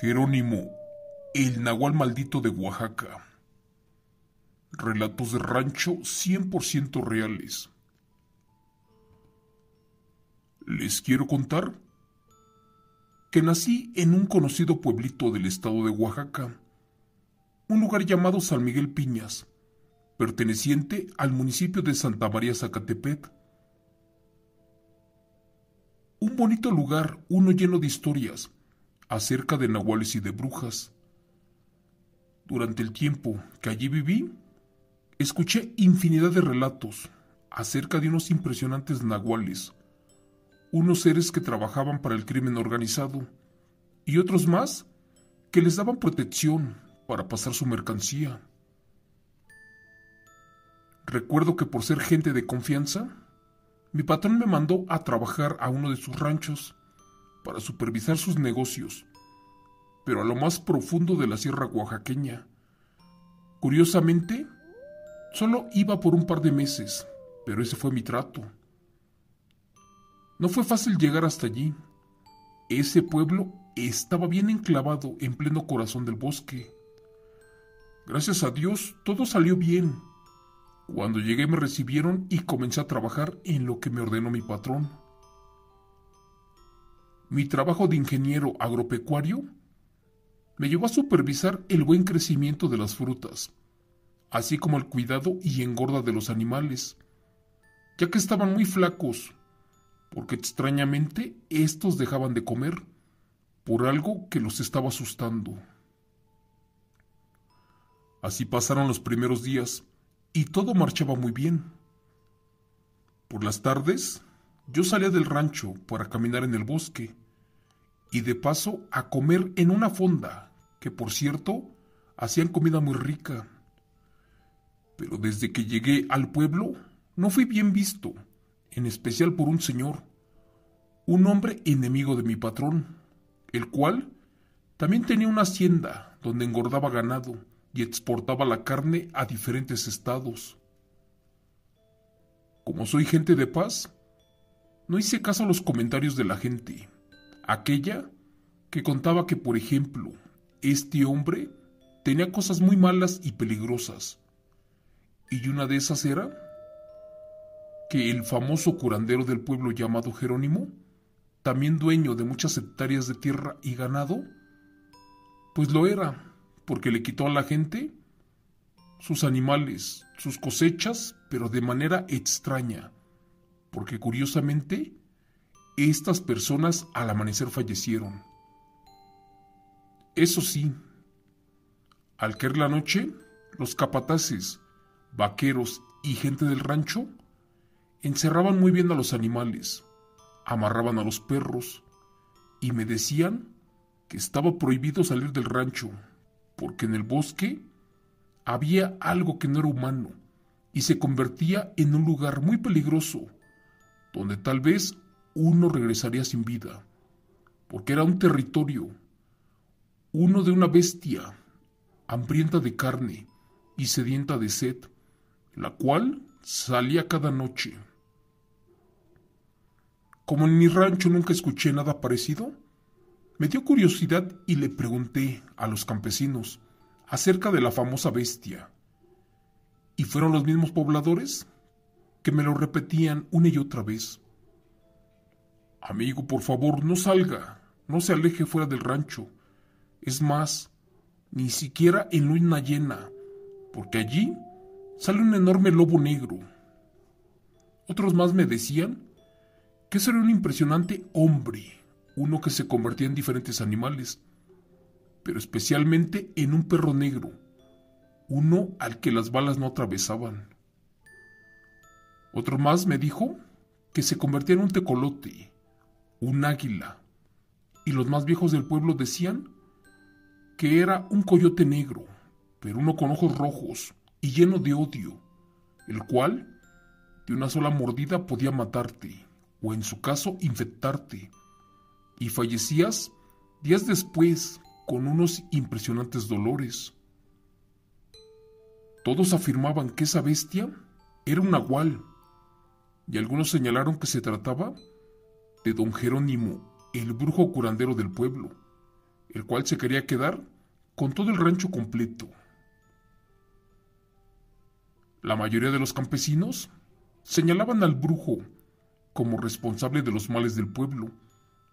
Jerónimo, el nahual maldito de Oaxaca. Relatos de rancho 100% reales. Les quiero contar que nací en un conocido pueblito del estado de Oaxaca, un lugar llamado San Miguel Piñas, perteneciente al municipio de Santa María Zacatepec. Un bonito lugar, uno lleno de historias, acerca de nahuales y de brujas. Durante el tiempo que allí viví, escuché infinidad de relatos acerca de unos impresionantes nahuales, unos seres que trabajaban para el crimen organizado y otros más que les daban protección para pasar su mercancía. Recuerdo que por ser gente de confianza, mi patrón me mandó a trabajar a uno de sus ranchos para supervisar sus negocios, pero a lo más profundo de la sierra oaxaqueña. Curiosamente, solo iba por un par de meses, pero ese fue mi trato. No fue fácil llegar hasta allí. Ese pueblo estaba bien enclavado en pleno corazón del bosque. Gracias a Dios, todo salió bien. Cuando llegué me recibieron y comencé a trabajar en lo que me ordenó mi patrón. Mi trabajo de ingeniero agropecuario me llevó a supervisar el buen crecimiento de las frutas, así como el cuidado y engorda de los animales, ya que estaban muy flacos, porque extrañamente estos dejaban de comer por algo que los estaba asustando. Así pasaron los primeros días y todo marchaba muy bien. Por las tardes yo salía del rancho para caminar en el bosque y de paso a comer en una fonda, que por cierto hacían comida muy rica. Pero desde que llegué al pueblo no fui bien visto, en especial por un señor, un hombre enemigo de mi patrón, el cual también tenía una hacienda donde engordaba ganado y exportaba la carne a diferentes estados. Como soy gente de paz, no hice caso a los comentarios de la gente. Aquella que contaba que, por ejemplo, este hombre tenía cosas muy malas y peligrosas. Y una de esas era que el famoso curandero del pueblo llamado Jerónimo, también dueño de muchas hectáreas de tierra y ganado, pues lo era, porque le quitó a la gente sus animales, sus cosechas, pero de manera extraña porque curiosamente estas personas al amanecer fallecieron. Eso sí, al caer la noche, los capataces, vaqueros y gente del rancho encerraban muy bien a los animales, amarraban a los perros y me decían que estaba prohibido salir del rancho porque en el bosque había algo que no era humano y se convertía en un lugar muy peligroso donde tal vez uno regresaría sin vida, porque era un territorio, uno de una bestia, hambrienta de carne y sedienta de sed, la cual salía cada noche. Como en mi rancho nunca escuché nada parecido, me dio curiosidad y le pregunté a los campesinos acerca de la famosa bestia. ¿Y fueron los mismos pobladores? Que me lo repetían una y otra vez. Amigo, por favor, no salga, no se aleje fuera del rancho. Es más, ni siquiera en luna llena, porque allí sale un enorme lobo negro. Otros más me decían que ese era un impresionante hombre, uno que se convertía en diferentes animales, pero especialmente en un perro negro, uno al que las balas no atravesaban. Otro más me dijo que se convertía en un tecolote, un águila, y los más viejos del pueblo decían que era un coyote negro, pero uno con ojos rojos y lleno de odio, el cual de una sola mordida podía matarte, o en su caso infectarte, y fallecías días después con unos impresionantes dolores. Todos afirmaban que esa bestia era un nahual, y algunos señalaron que se trataba de don Jerónimo, el brujo curandero del pueblo, el cual se quería quedar con todo el rancho completo. La mayoría de los campesinos señalaban al brujo como responsable de los males del pueblo,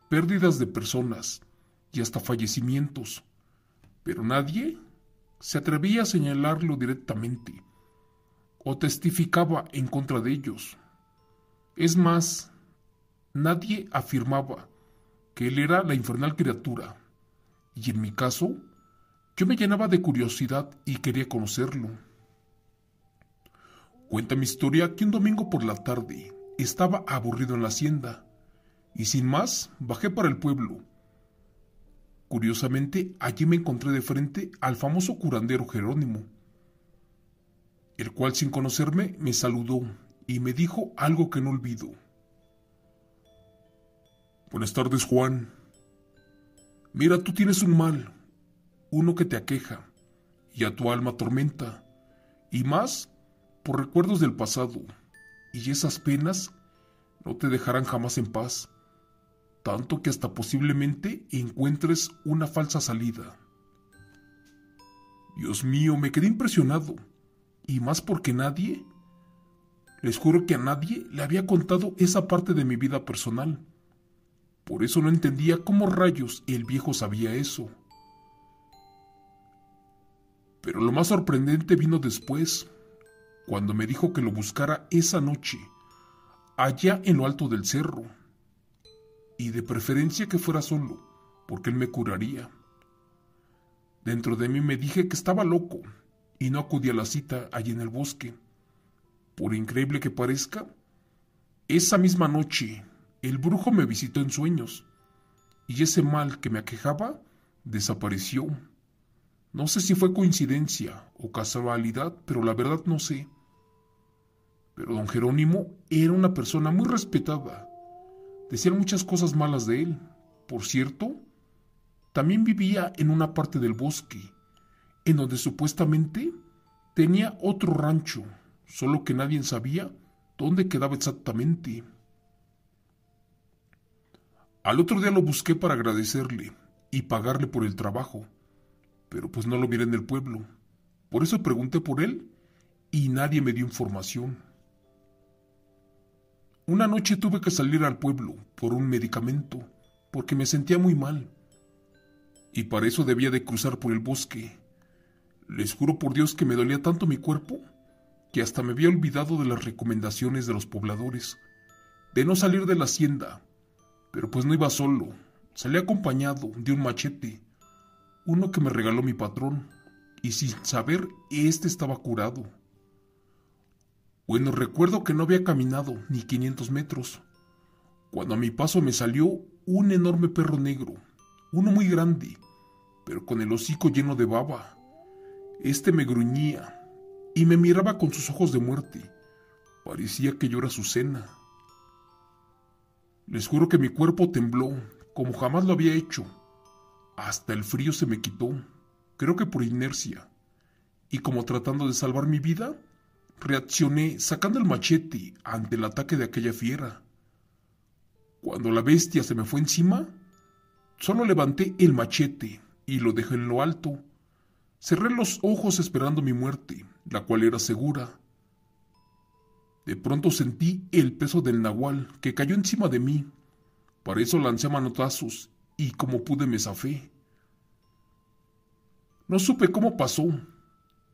pérdidas de personas y hasta fallecimientos, pero nadie se atrevía a señalarlo directamente o testificaba en contra de ellos. Es más, nadie afirmaba que él era la infernal criatura, y en mi caso, yo me llenaba de curiosidad y quería conocerlo. Cuenta mi historia que un domingo por la tarde estaba aburrido en la hacienda, y sin más bajé para el pueblo. Curiosamente, allí me encontré de frente al famoso curandero Jerónimo, el cual sin conocerme me saludó y me dijo algo que no olvido. Buenas tardes, Juan. Mira, tú tienes un mal, uno que te aqueja y a tu alma atormenta, y más por recuerdos del pasado, y esas penas no te dejarán jamás en paz, tanto que hasta posiblemente encuentres una falsa salida. Dios mío, me quedé impresionado, y más porque nadie, les juro que a nadie le había contado esa parte de mi vida personal. Por eso no entendía cómo rayos el viejo sabía eso. Pero lo más sorprendente vino después, cuando me dijo que lo buscara esa noche, allá en lo alto del cerro, y de preferencia que fuera solo, porque él me curaría. Dentro de mí me dije que estaba loco y no acudí a la cita allí en el bosque. Por increíble que parezca, esa misma noche el brujo me visitó en sueños y ese mal que me aquejaba desapareció. No sé si fue coincidencia o casualidad, pero la verdad no sé. Pero don Jerónimo era una persona muy respetada. Decían muchas cosas malas de él. Por cierto, también vivía en una parte del bosque, en donde supuestamente tenía otro rancho, solo que nadie sabía dónde quedaba exactamente. Al otro día lo busqué para agradecerle y pagarle por el trabajo, pero pues no lo miré en el pueblo. Por eso pregunté por él y nadie me dio información. Una noche tuve que salir al pueblo por un medicamento, porque me sentía muy mal. Y para eso debía de cruzar por el bosque. Les juro por Dios que me dolía tanto mi cuerpo que hasta me había olvidado de las recomendaciones de los pobladores, de no salir de la hacienda. Pero pues no iba solo, salí acompañado de un machete, uno que me regaló mi patrón, y sin saber, este estaba curado. Bueno, recuerdo que no había caminado ni 500 metros, cuando a mi paso me salió un enorme perro negro, uno muy grande, pero con el hocico lleno de baba. Este me gruñía y me miraba con sus ojos de muerte. Parecía que yo era su cena. Les juro que mi cuerpo tembló, como jamás lo había hecho. Hasta el frío se me quitó, creo que por inercia. Y como tratando de salvar mi vida, Reaccioné sacando el machete ante el ataque de aquella fiera. Cuando la bestia se me fue encima, solo levanté el machete y lo dejé en lo alto. Cerré los ojos esperando mi muerte, la cual era segura. De pronto sentí el peso del nahual que cayó encima de mí. Para eso lancé manotazos y como pude me zafé. No supe cómo pasó,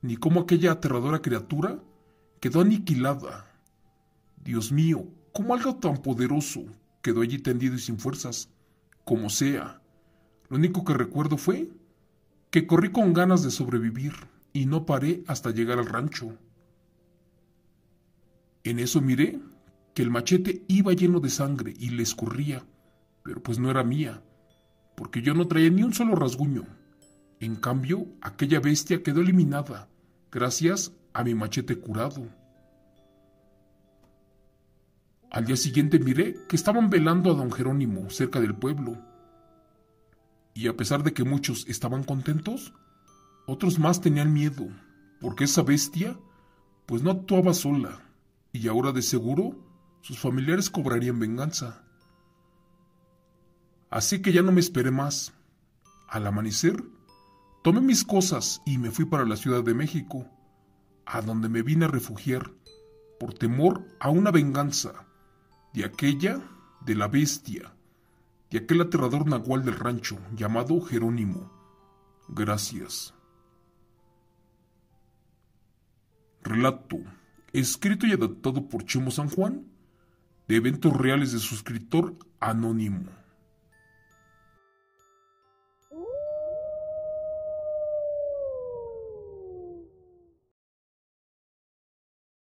ni cómo aquella aterradora criatura quedó aniquilada. Dios mío, ¿cómo algo tan poderoso quedó allí tendido y sin fuerzas? Como sea. Lo único que recuerdo fue que corrí con ganas de sobrevivir y no paré hasta llegar al rancho. En eso miré que el machete iba lleno de sangre y le escurría, pero pues no era mía, porque yo no traía ni un solo rasguño. En cambio, aquella bestia quedó eliminada, gracias a mi machete curado. Al día siguiente miré que estaban velando a don Jerónimo cerca del pueblo. Y a pesar de que muchos estaban contentos, otros más tenían miedo, porque esa bestia pues no actuaba sola, y ahora de seguro sus familiares cobrarían venganza. Así que ya no me esperé más. Al amanecer, tomé mis cosas y me fui para la Ciudad de México, a donde me vine a refugiar por temor a una venganza de aquella de la bestia, de aquel aterrador nahual del rancho llamado Jerónimo. Gracias. Relato, escrito y adaptado por Chemo San Juan, de eventos reales de su escritor anónimo.